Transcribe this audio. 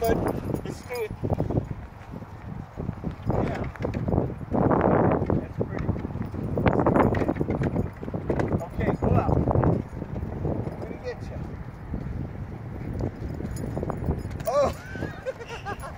down, but it's good. Yeah. That's pretty. That's pretty okay, pull out. I'm gonna get you.